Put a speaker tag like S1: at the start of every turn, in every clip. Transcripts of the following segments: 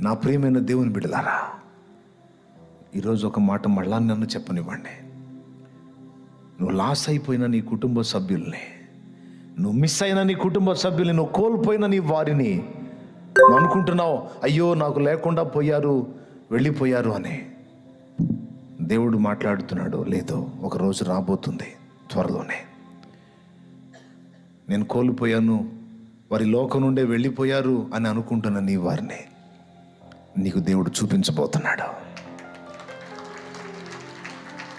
S1: నా ప్రియమైన దేవుని బిడలారా ఈరోజు ఒక మాట మళ్ళా నన్ను చెప్పనివ్వండి. నువ్వు లాస్ అయిపోయిన నీ కుటుంబ సభ్యుల్ని నువ్వు మిస్ అయిన నీ కుటుంబ సభ్యుల్ని నువ్వు కోల్పోయిన నీ వారిని నువ్వు అనుకుంటున్నావు అయ్యో నాకు లేకుండా పోయారు వెళ్ళిపోయారు అని. దేవుడు మాట్లాడుతున్నాడు లేదో ఒకరోజు రాబోతుంది త్వరలోనే. నేను కోల్పోయాను వారి లోకం నుండే వెళ్ళిపోయారు అని అనుకుంటున్న నీ వారిని. నీకు దేవుడు చూపించబోతున్నాడు.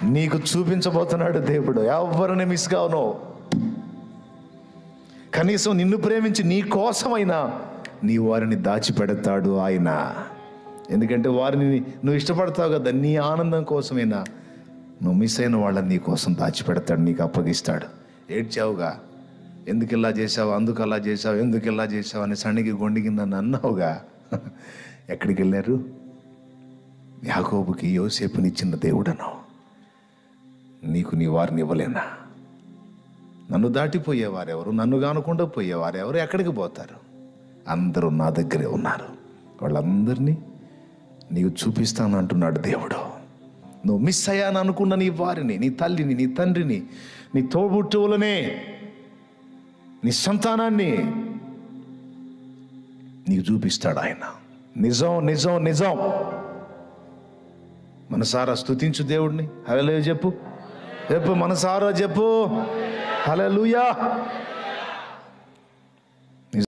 S1: నీకు చూపించబోతున్నాడు దేవుడు. ఎవరిని మిస్ కావునో. కనీసం నిన్ను ప్రేమించి నీ కోసమైనా నీ వారిని దాచిపెడతాడు ఆయన. ఎందుకంటే వారిని నువ్వు ఇష్టపడతావు కదా నీ ఆనందం కోసమైనా నువ్వు మిస్ అయిన వాళ్ళని నీ కోసం దాచిపెడతాడు నీకు అప్పగిస్తాడు. ఏడ్చావుగా? ఎందుకు ఇలా చేసావు అందుకు అలా చేసావు ఎందుకు ఇలా చేసావు అని సణికి గొండిగిందని అన్నావుగా? ఎక్కడికి వెళ్ళారు యాకోబుకి యోసేపునిచ్చిన దేవుడను నీకు నీ వారిని ఇవ్వలేనా? నన్ను దాటిపోయేవారెవరు? నన్ను కానకుండా పోయేవారెవరు? ఎక్కడికి పోతారు? అందరూ నా దగ్గరే ఉన్నారు. వాళ్ళందరినీ నీకు చూపిస్తాను అంటున్నాడు దేవుడు. నువ్వు మిస్ అయ్యాను అనుకున్న నీ వారిని నీ తల్లిని నీ తండ్రిని నీ తోబుట్టువులనే నీ సంతానాన్ని నీకు చూపిస్తాడు ఆయన. నిజం నిజం నిజం. మనసారా స్థుతించు దేవుడిని హలో చెప్పు. చెప్పు మనసారా చెప్పు. హలో